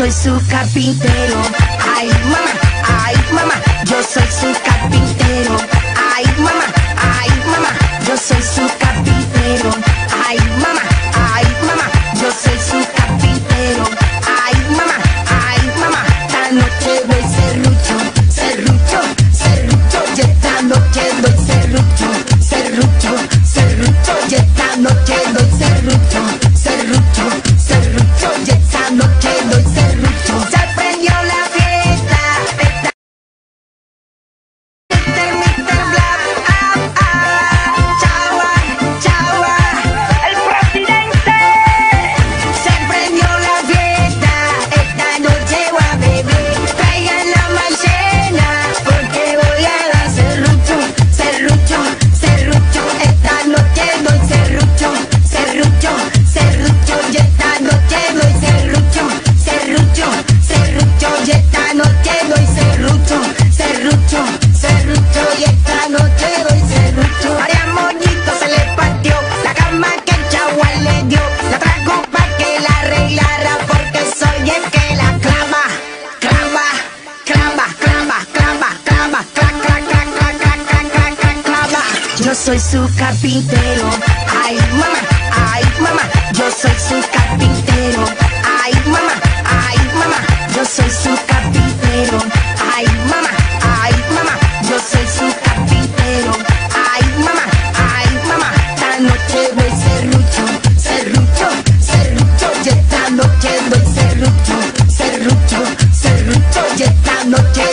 soy su carpintero. Ay, mamá, ay, mamá, yo soy su carpintero. Ay, mamá, ay, mamá, yo soy su carpintero. yo soy su carpintero. Ay, mamá, ay, mamá, yo soy su carpintero. Ay, mamá, ay, mamá, yo soy su carpintero. Ay, mamá, ay, mamá, yo soy su carpintero. Ay, mamá, ay, mamá, esta noche voy serrucho, serrucho, serrucho, y esta noche voy serrucho, serrucho, serrucho, y esta noche